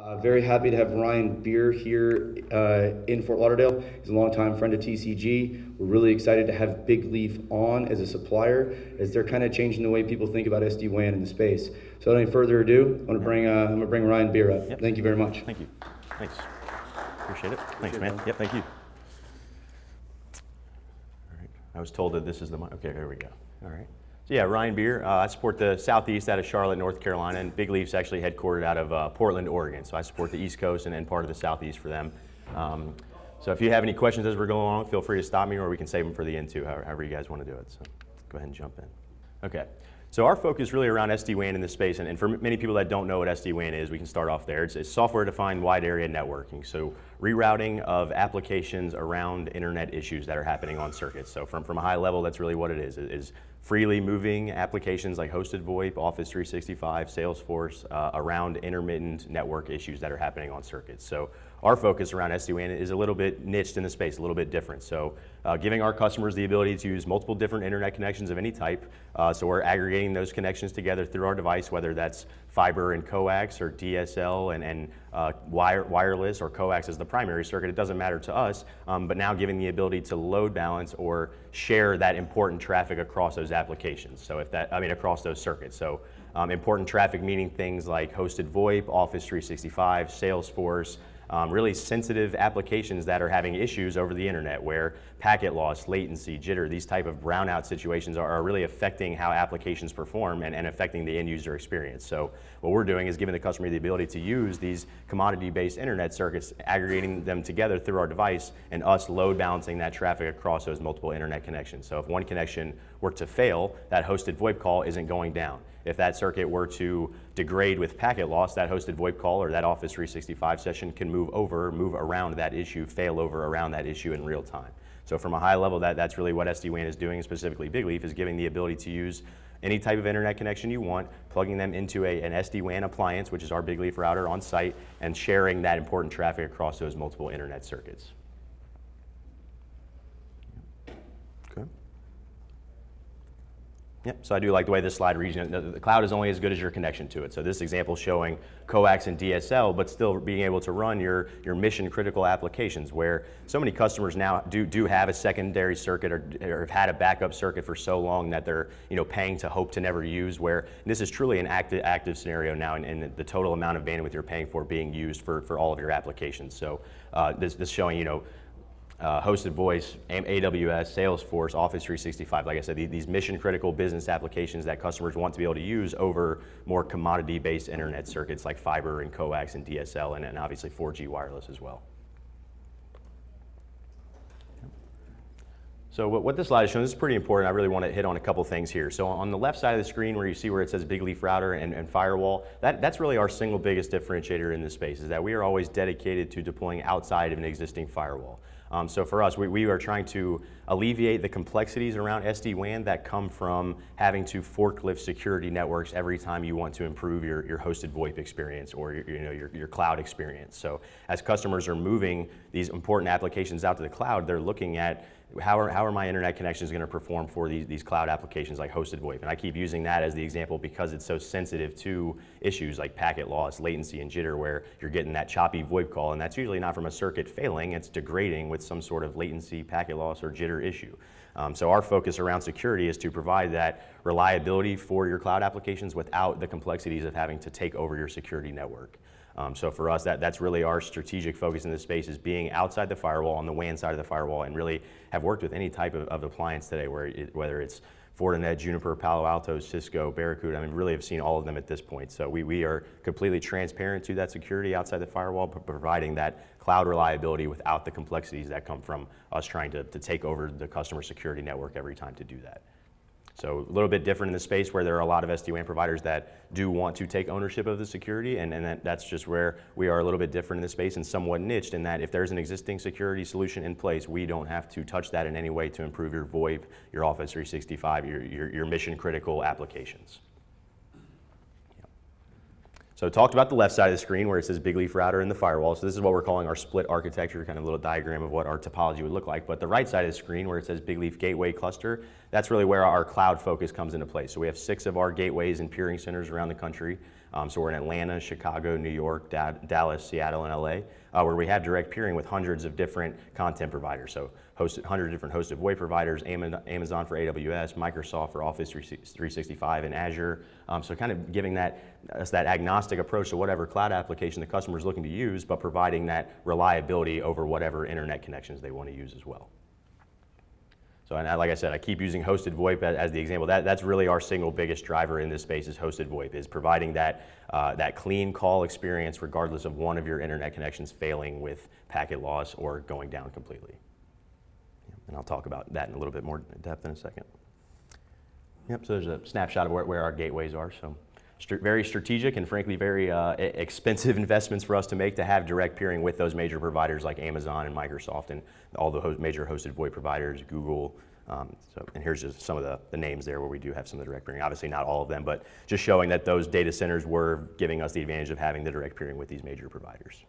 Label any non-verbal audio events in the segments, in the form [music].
Uh, very happy to have Ryan Beer here uh, in Fort Lauderdale. He's a longtime friend of TCG. We're really excited to have Big Leaf on as a supplier, as they're kind of changing the way people think about SD WAN in the space. So, without any further ado, I'm going to bring uh, I'm going to bring Ryan Beer up. Yep. Thank you very much. Thank you. Thanks. Appreciate it. Thanks, it, man. man. Yep, thank you. All right. I was told that this is the mic. Okay, there we go. All right. Yeah, Ryan Beer. Uh, I support the Southeast out of Charlotte, North Carolina, and Big Leaf's actually headquartered out of uh, Portland, Oregon. So I support the East Coast and part of the Southeast for them. Um, so if you have any questions as we're going along, feel free to stop me, or we can save them for the end too, however, however you guys want to do it. So go ahead and jump in. Okay. So our focus really around SD-WAN in this space, and, and for many people that don't know what SD-WAN is, we can start off there. It's, it's software-defined wide area networking. So rerouting of applications around internet issues that are happening on circuits. So from, from a high level, that's really what it is, is freely moving applications like hosted VoIP, Office 365, Salesforce uh, around intermittent network issues that are happening on circuits. So our focus around SD-WAN is a little bit niched in the space, a little bit different. So uh, giving our customers the ability to use multiple different internet connections of any type. Uh, so we're aggregating those connections together through our device, whether that's fiber and coax or DSL and, and uh, wire, wireless or coax as the primary circuit. It doesn't matter to us, um, but now giving the ability to load balance or share that important traffic across those applications. So if that, I mean, across those circuits. So um, important traffic meaning things like hosted VoIP, Office 365, Salesforce, um, really sensitive applications that are having issues over the internet where packet loss, latency, jitter, these type of brownout situations are, are really affecting how applications perform and, and affecting the end user experience. So what we're doing is giving the customer the ability to use these commodity-based internet circuits, aggregating them together through our device, and us load balancing that traffic across those multiple internet connections. So if one connection were to fail, that hosted VoIP call isn't going down. If that circuit were to degrade with packet loss, that hosted VoIP call or that Office 365 session can move over, move around that issue, fail over around that issue in real time. So from a high level, that, that's really what SD-WAN is doing, specifically Big Leaf, is giving the ability to use any type of internet connection you want, plugging them into a, an SD-WAN appliance, which is our Big Leaf router on site, and sharing that important traffic across those multiple internet circuits. Yep, so I do like the way this slide reads. The cloud is only as good as your connection to it. So this example showing coax and DSL, but still being able to run your, your mission critical applications where so many customers now do, do have a secondary circuit or, or have had a backup circuit for so long that they're you know, paying to hope to never use where this is truly an active, active scenario now and, and the total amount of bandwidth you're paying for being used for, for all of your applications. So uh, this, this showing, you know, uh, hosted voice, AWS, Salesforce, Office 365. Like I said, these mission critical business applications that customers want to be able to use over more commodity based internet circuits like fiber and coax and DSL and, and obviously 4G wireless as well. So what, this slide is showing, this is pretty important. I really want to hit on a couple things here. So on the left side of the screen where you see where it says Big Leaf Router and, and Firewall, that, that's really our single biggest differentiator in this space is that we are always dedicated to deploying outside of an existing firewall. Um, so for us, we, we are trying to alleviate the complexities around SD-WAN that come from having to forklift security networks every time you want to improve your, your hosted VoIP experience or your, you know, your, your cloud experience. So as customers are moving these important applications out to the cloud, they're looking at how are, how are my internet connections going to perform for these, these cloud applications like hosted VoIP? And I keep using that as the example because it's so sensitive to issues like packet loss, latency, and jitter, where you're getting that choppy VoIP call, and that's usually not from a circuit failing, it's degrading with some sort of latency, packet loss, or jitter issue. Um, so our focus around security is to provide that reliability for your cloud applications without the complexities of having to take over your security network. Um, so for us, that, that's really our strategic focus in this space is being outside the firewall, on the WAN side of the firewall, and really have worked with any type of, of appliance today, where it, whether it's Fortinet, Juniper, Palo Alto, Cisco, Barracuda, I mean, really have seen all of them at this point. So we, we are completely transparent to that security outside the firewall, but providing that cloud reliability without the complexities that come from us trying to, to take over the customer security network every time to do that. So a little bit different in the space where there are a lot of SD-WAN providers that do want to take ownership of the security, and, and that, that's just where we are a little bit different in the space and somewhat niched in that if there's an existing security solution in place, we don't have to touch that in any way to improve your VoIP, your Office 365, your, your, your mission critical applications. So I talked about the left side of the screen where it says Big Leaf Router and the firewall. So this is what we're calling our split architecture, kind of little diagram of what our topology would look like. But the right side of the screen where it says Big Leaf Gateway Cluster, that's really where our cloud focus comes into place. So we have six of our gateways and peering centers around the country. Um, so we're in Atlanta, Chicago, New York, da Dallas, Seattle, and LA, uh, where we have direct peering with hundreds of different content providers. So hosted, 100 different hosted VoIP providers, Amazon for AWS, Microsoft for Office 365, and Azure. Um, so kind of giving that us that agnostic approach to whatever cloud application the customer is looking to use, but providing that reliability over whatever internet connections they want to use as well. So, and like I said, I keep using hosted VoIP as, as, the example. That, that's really our single biggest driver in this space is hosted VoIP, is providing that, uh, that clean call experience regardless of one of your internet connections failing with packet loss or going down completely. And I'll talk about that in a little bit more depth in a second. Yep, so there's a snapshot of where, where our gateways are. So st very strategic and frankly very uh, expensive [laughs] investments for us to make to have direct peering with those major providers like Amazon and Microsoft and all the major hosted VoIP providers, Google. Um, so, and here's just some of the, the names there where we do have some of the direct peering. Obviously not all of them, but just showing that those data centers were giving us the advantage of having the direct peering with these major providers.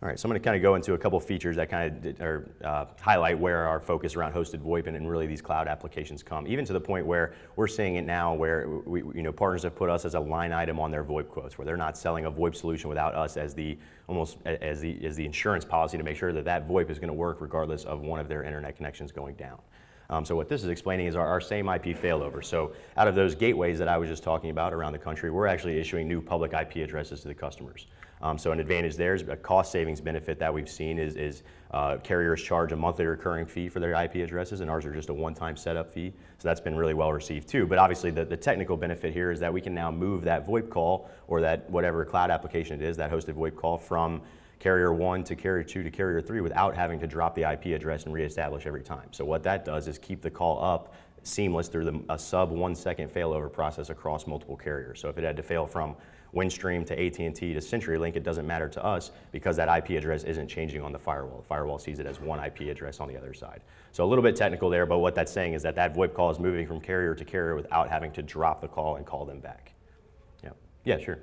All right, so I'm going to kind of go into a couple features that kind of or, uh, highlight where our focus around hosted VoIP and, and, really these cloud applications come, even to the point where we're seeing it now where we, you know, partners have put us as a line item on their VoIP quotes, where they're not selling a VoIP solution without us as the almost as the, as the insurance policy to make sure that that VoIP is going to work regardless of one of their internet connections going down. Um, so what this is explaining is our, our, same IP failover. So out of those gateways that I was just talking about around the country, we're actually issuing new public IP addresses to the customers. Um, so an advantage there is a cost savings benefit that we've seen is, is uh, carriers charge a monthly recurring fee for their IP addresses and ours are just a one-time setup fee. So that's been really well received too. But obviously the, the technical benefit here is that we can now move that VoIP call or that whatever cloud application it is, that hosted VoIP call from carrier one to carrier two to carrier three without having to drop the IP address and reestablish every time. So what that does is keep the call up seamless through the, a sub one second failover process across multiple carriers. So if it had to fail from Windstream to AT&T to CenturyLink, it doesn't matter to us because that IP address isn't changing on the firewall. The firewall sees it as one IP address on the other side. So a little bit technical there, but what that's saying is that that VoIP call is moving from carrier to carrier without having to drop the call and call them back. Yeah, yeah sure.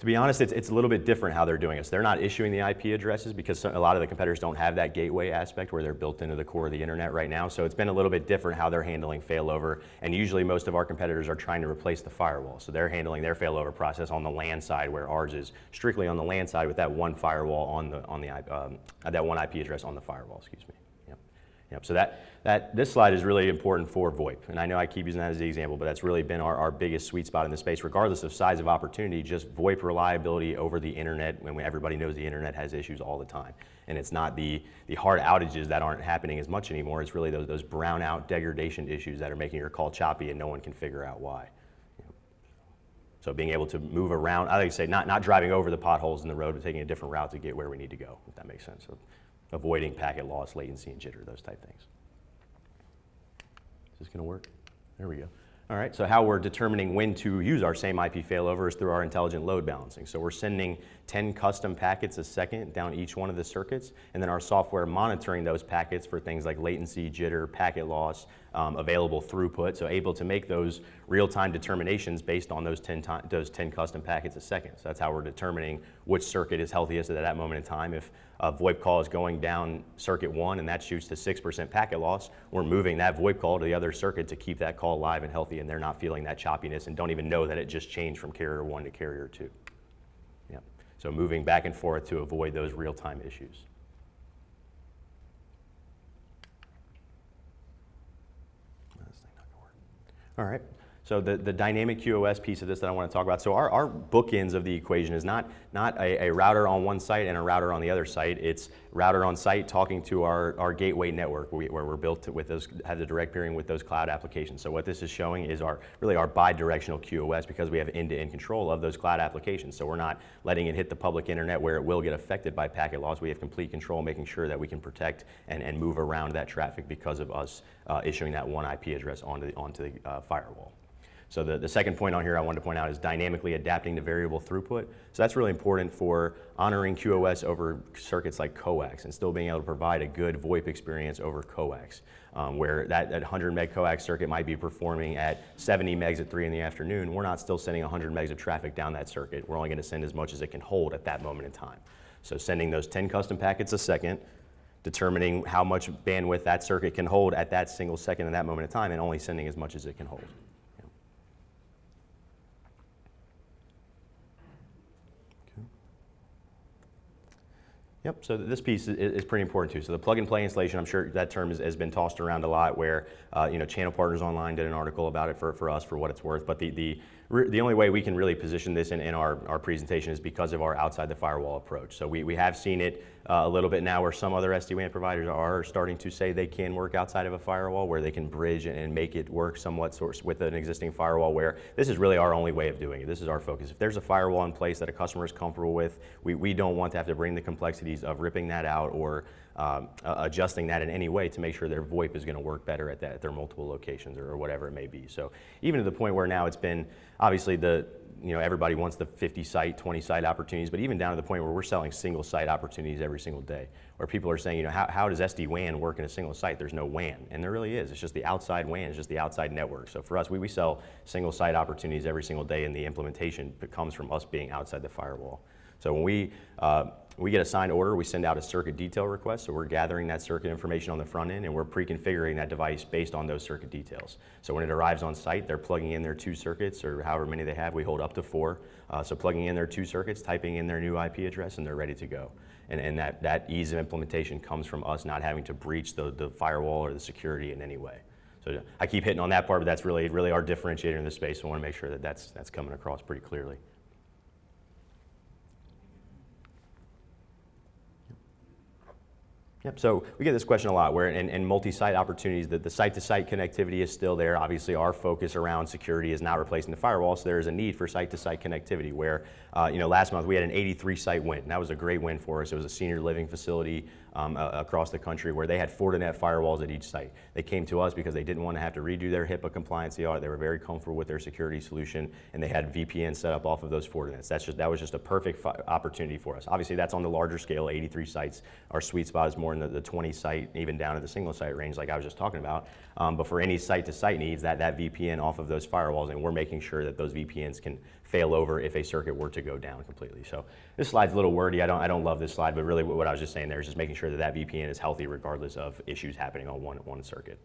To be honest, it's, it's a little bit different how they're doing it. So they're not issuing the IP addresses because a lot of the competitors don't have that gateway aspect where they're built into the core of the internet right now. So it's been a little bit different how they're handling failover. And usually most of our competitors are trying to replace the firewall. So they're handling their failover process on the LAN side where ours is strictly on the LAN side with that one firewall on the, on the um, that one IP address on the firewall, excuse me. Yep, so that, that, this slide is really important for VoIP. And I know I keep using that as the example, but that's really been our, our biggest sweet spot in the space, regardless of size of opportunity, just VoIP reliability over the internet when everybody knows the internet has issues all the time. And it's not the, the hard outages that aren't happening as much anymore, it's really those, those brownout degradation issues that are making your call choppy and no one can figure out why. So being able to move around, I like to say not, not driving over the potholes in the road, but taking a different route to get where we need to go, if that makes sense. So avoiding packet loss, latency, and jitter, those type things. Is this going to work? There we go. All right, so how we're determining when to use our same IP failover is through our intelligent load balancing. So we're sending 10 custom packets a second down each one of the circuits, and then our software monitoring those packets for things like latency, jitter, packet loss, um, available throughput, so able to make those real-time determinations based on those 10, those 10 custom packets a second. So that's how we're determining which circuit is healthiest at that moment in time. If a VoIP call is going down circuit one and that shoots to 6% packet loss, we're moving that VoIP call to the other circuit to keep that call live and healthy and they're not feeling that choppiness and don't even know that it just changed from carrier one to carrier two. So moving back and forth to avoid those real-time issues. All right. So the, the dynamic QoS piece of this that I want to talk about. So our, our bookends of the equation is not, not a, a, router on one site and a router on the other site. It's router on site talking to our, our gateway network where, we, we're built with those, have the direct peering with those cloud applications. So what this is showing is our really our bi-directional QoS because we have end-to-end -end control of those cloud applications. So we're not letting it hit the public internet where it will get affected by packet loss. We have complete control making sure that we can protect and, and move around that traffic because of us uh, issuing that one IP address onto the, onto the uh, firewall. So the, the second point on here I wanted to point out is dynamically adapting to variable throughput. So that's really important for honoring QoS over circuits like coax and still being able to provide a good VoIP experience over coax. Um, where that, that 100 meg coax circuit might be performing at 70 megs at 3 in the afternoon, we're not still sending 100 megs of traffic down that circuit. We're only going to send as much as it can hold at that moment in time. So sending those 10 custom packets a second determining how much bandwidth that circuit can hold at that single second in that moment of time and only sending as much as it can hold. Yep, so this piece is, pretty important too. So the plug and play installation, I'm sure that term has, has been tossed around a lot where, uh, you know, Channel Partners Online did an article about it for, for us for what it's worth. But the, the, the only way we can really position this in, in our, our presentation is because of our outside the firewall approach. So we, we have seen it uh, a little bit now where some other SD-WAN providers are starting to say they can work outside of a firewall where they can bridge and make it work somewhat with an existing firewall where this is really our only way of doing it. This is our focus. If there's a firewall in place that a customer is comfortable with, we, we don't want to have to bring the complexities of ripping that out or um, adjusting that in any way to make sure their VoIP is going to work better at, that, at their multiple locations or, or, whatever it may be. So even to the point where now it's been obviously the you know everybody wants the 50 site, 20 site opportunities, but even down to the point where we're selling single site opportunities every single day, where people are saying, you know, how, how does SD WAN work in a single site? There's no WAN, and there really is. It's just the outside WAN, it's just the outside network. So for us, we, we sell single site opportunities every single day, and the implementation comes from us being outside the firewall. So when we uh, we get a signed order, we send out a circuit detail request, so we're gathering that circuit information on the front end and we're pre-configuring that device based on those circuit details. So when it arrives on site, they're plugging in their two circuits or however many they have, we hold up to four. Uh, so plugging in their two circuits, typing in their new IP address and they're ready to go. And, and that, that ease of implementation comes from us not having to breach the, the firewall or the security in any way. So I keep hitting on that part, but that's really, really our differentiator in this space. So I want to make sure that that's, that's coming across pretty clearly. Yep, so we get this question a lot where in, in multi-site opportunities, that the site-to-site connectivity is still there. Obviously, our focus around security is not replacing the firewall, so there is a need for site-to-site connectivity where, uh, you know, last month we had an 83-site win. That was a great win for us. It was a senior living facility um, uh, across the country where they had Fortinet firewalls at each site. They came to us because they didn't want to have to redo their HIPAA compliance audit. They were very comfortable with their security solution, and they had VPN set up off of those Fortinets. That's just, that was just a perfect opportunity for us. Obviously, that's on the larger scale, 83 sites. Our sweet spot is more in the, the 20 site, even down to the single site range like I was just talking about. Um, but for any site-to-site needs, that, that VPN off of those firewalls, and we're making sure that those VPNs can fail over if a circuit were to go down completely. So this slide's a little wordy. I don't, I don't love this slide, but really what I was just saying there is just making sure that that VPN is healthy regardless of issues happening on one, one circuit.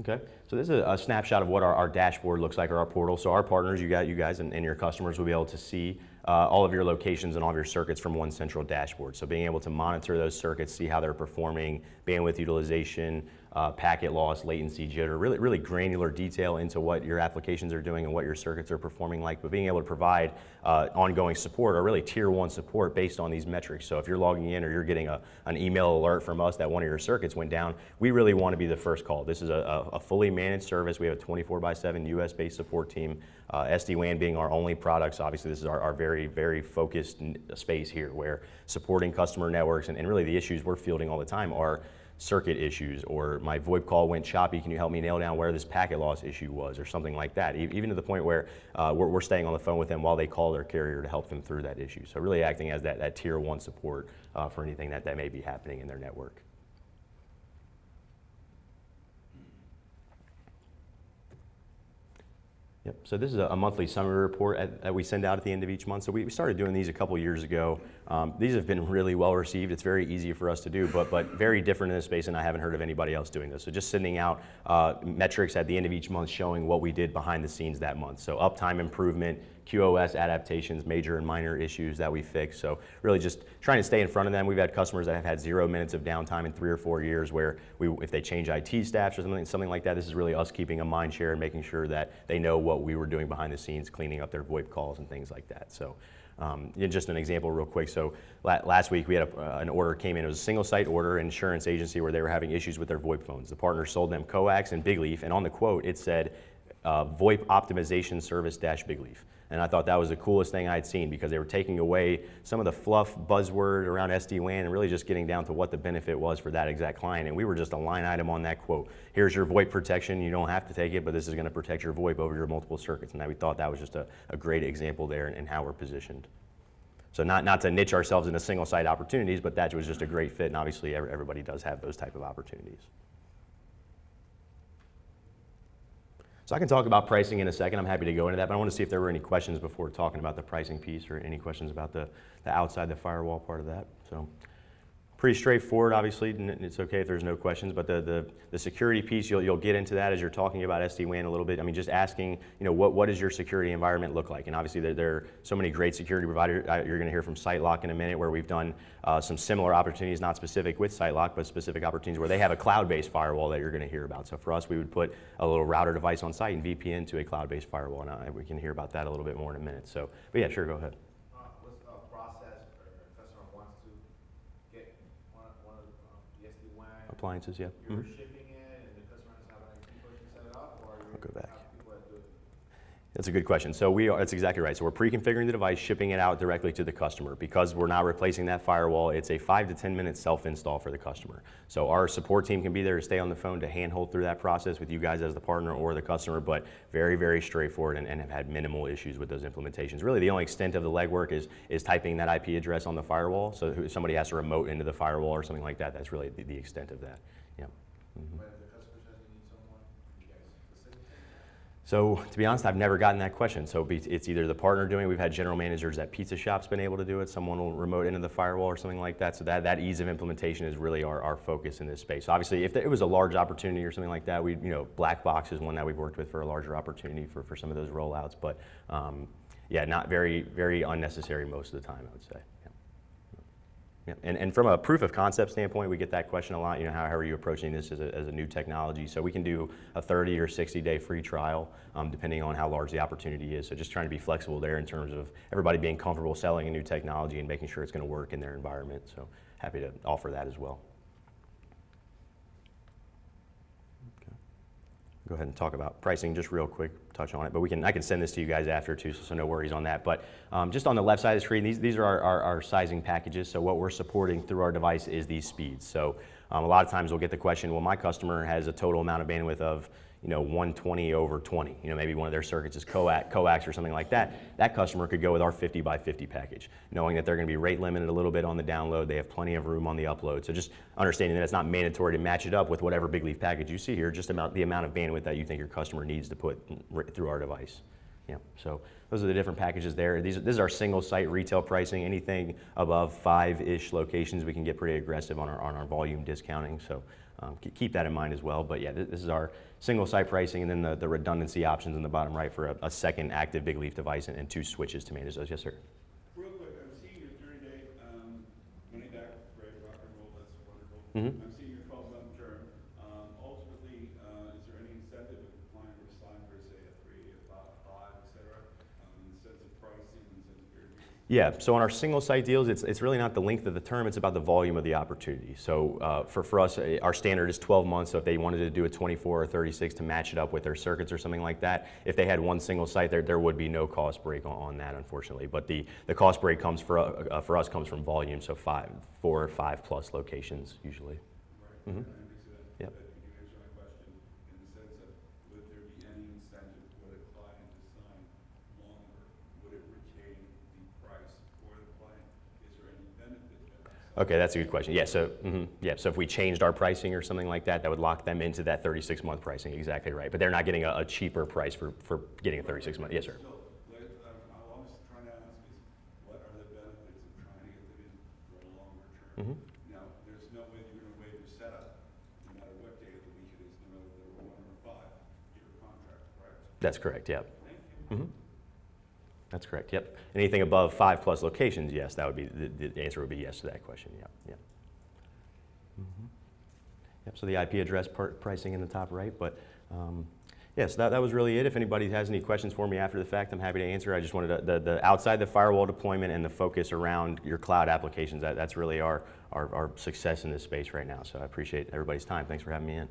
Okay, so this is a, snapshot of what our, our, dashboard looks like or our portal. So our partners, you got you guys and, and your customers will be able to see uh, all of your locations and all of your circuits from one central dashboard. So being able to monitor those circuits, see how they're performing, bandwidth utilization, uh, packet loss, latency, jitter, really, really granular detail into what your applications are doing and what your circuits are performing like, but being able to provide uh, ongoing support or really tier one support based on these metrics. So if you're logging in or you're getting a, an email alert from us that one of your circuits went down, we really want to be the first call. This is a, a fully managed service. We have a 24 by 7 US based support team. Uh, SD-WAN being our only product, so obviously this is our, our very, very focused space here where supporting customer networks and, and really the issues we're fielding all the time are circuit issues or my VoIP call went choppy, can you help me nail down where this packet loss issue was or something like that. Even to the point where uh, we're, we're, staying on the phone with them while they call their carrier to help them through that issue. So really acting as that, that tier one support uh, for anything that, that may be happening in their network. Yep. So this is a, monthly summary report at, that we send out at the end of each month. So we, we started doing these a couple years ago. Um, these have been really well received. It's very easy for us to do, but but very different in this space, and I haven't heard of anybody else doing this. So just sending out uh, metrics at the end of each month showing what we did behind the scenes that month. So uptime improvement, QoS adaptations, major and minor issues that we fix. So really just trying to stay in front of them. We've had customers that have had zero minutes of downtime in three or four years where we, if they change IT staffs or something, something like that, this is really us keeping a mind share and making sure that they know what we were doing behind the scenes, cleaning up their VoIP calls and things like that. So um, just an example real quick. So la last week we had a, uh, an order came in. It was a single site order, insurance agency where they were having issues with their VoIP phones. The partner sold them coax and Bigleaf, and on the quote it said uh, VoIP optimization service dash Bigleaf. And I thought that was the coolest thing I'd seen because they were taking away some of the fluff buzzword around SD-WAN and really just getting down to what the benefit was for that exact client. And we were just a line item on that quote. Here's your VoIP protection. You don't have to take it, but this is going to protect your VoIP over your multiple circuits. And we thought that was just a, a great example there and how we're positioned. So not, not to niche ourselves into single site opportunities, but that was just a great fit. And obviously everybody does have those type of opportunities. So I can talk about pricing in a second. I'm happy to go into that, but I want to see if there were any questions before talking about the pricing piece or any questions about the, the outside the firewall part of that. So pretty straightforward, obviously, and it's okay if there's no questions, but the, the, the security piece, you'll, you'll get into that as you're talking about SD-WAN a little bit. I mean, just asking, you know, what, what does your security environment look like? And obviously, there, there are so many great security providers. Uh, You're going to hear from SiteLock in a minute, where we've done uh, some similar opportunities, not specific with SiteLock, but specific opportunities where they have a cloud-based firewall that you're going to hear about. So for us, we would put a little router device on site and VPN to a cloud-based firewall, and uh, we can hear about that a little bit more in a minute. So, but yeah, sure, go ahead. Uh, What's the process or a customer wants to get one, one of um, the SD-WAN? Appliances, yeah. You're Mhm. shipping it and the customer has to have an IT person Mm-hmm. set it up or I'll go back. have people that do it? That's a good question. So we are, that's exactly right. So we're pre-configuring the device, shipping it out directly to the customer. Because we're not replacing that firewall, it's a five to 10 minute self-install for the customer. So our support team can be there to stay on the phone to handhold through that process with you guys as the partner or the customer, but very, very straightforward and, and have had minimal issues with those implementations. Really, the only extent of the legwork is, is typing that IP address on the firewall. So who- somebody has to remote into the firewall or something like that. That's really the, the extent of that. Yeah. Mm-hmm. When the customer says you need someone, you guys facilitate that? So to be honest, I've never gotten that question. So it's either the partner doing. it. We've had general managers at pizza shops been able to do it. Someone will remote into the firewall or something like that. So that, that ease of implementation is really our, our focus in this space. So Obviously, if it was a large opportunity or something like that, we you know black box is one that we've worked with for a larger opportunity for, for some of those rollouts. But um, yeah, not very very unnecessary most of the time, I would say. Yeah. And, and from a proof of concept standpoint, we get that question a lot. You know, how, how are you approaching this as a, as a new technology? So we can do a 30 or 60 day free trial, um, depending on how large the opportunity is. So just trying to be flexible there in terms of everybody being comfortable selling a new technology and making sure it's going to work in their environment. So happy to offer that as well. Okay. Go ahead and talk about pricing just real quick, touch on it. But we can, I can send this to you guys after too, so, no worries on that. But um, just on the left side of the screen, these, these are our, our, our sizing packages. So what we're supporting through our device is these speeds. So um, a lot of times we'll get the question, well, my customer has a total amount of bandwidth of you know, 120 over 20. You know, maybe one of their circuits is coax, coax or something like that. That customer could go with our 50 by 50 package, knowing that they're going to be rate limited a little bit on the download. They have plenty of room on the upload. So just understanding that it's not mandatory to match it up with whatever big leaf package you see here, just about the amount of bandwidth that you think your customer needs to put through our device. Yeah, so those are the different packages there. These, this is our single site retail pricing. Anything above five-ish locations, we can get pretty aggressive on our, on our volume discounting. So um, keep that in mind as well. But yeah, this, is our single site pricing and then the, the redundancy options in the bottom right for a, a second active big leaf device and, and two switches to manage those. Yes, sir. Real quick, I'm seeing your thirty day, um, money back, great, rock and roll, that's wonderful. Mhm. I'm seeing your twelve month term. Um, ultimately, uh, is there any incentive if the client were to sign for, say, a three, a five, five, et cetera? Um, in the sense of pricing, in the sense of period? Yeah, so on our single site deals, it's, it's really not the length of the term, it's about the volume of the opportunity. So uh, for, for us, our standard is 12 months, so if they wanted to do a 24 or 36 to match it up with their circuits or something like that, if they had one single site, there, there would be no cost break on, on that, unfortunately. But the, the cost break comes for, uh, uh, for us comes from volume, so five, four or five plus locations usually. That makes Yep. that you answer my question, in the sense of, would there be any incentive for the client to sign longer? Would it retain the price for the client? Is there any benefit to that? Okay, that's a good question. Yeah, so mhm, yeah, so if we changed our pricing or something like that, that would lock them into that 36 month pricing. Exactly right. But they're not getting a, a cheaper price for, for getting a 36 month. Yes, sir. Let, um, all I'm just trying to ask is, what are the benefits of trying to get them in for a longer term? Mhm. Now, there's no way you're gonna waive your setup, no matter what day of the week it is, no matter if they're one or five, year contract, correct? That's correct. You. Mhm. That's correct. Yep. Anything above five plus locations, yes, that would be the, the answer would be yes to that question. Yep. Yep. Mhm. Yep. So the IP address pricing in the top right, but um, yes, that, that was really it. If anybody has any questions for me after the fact, I'm happy to answer. I just wanted to, the, the outside the firewall deployment and the focus around your cloud applications. That, that's really our, our, our success in this space right now. So I appreciate everybody's time. Thanks for having me in.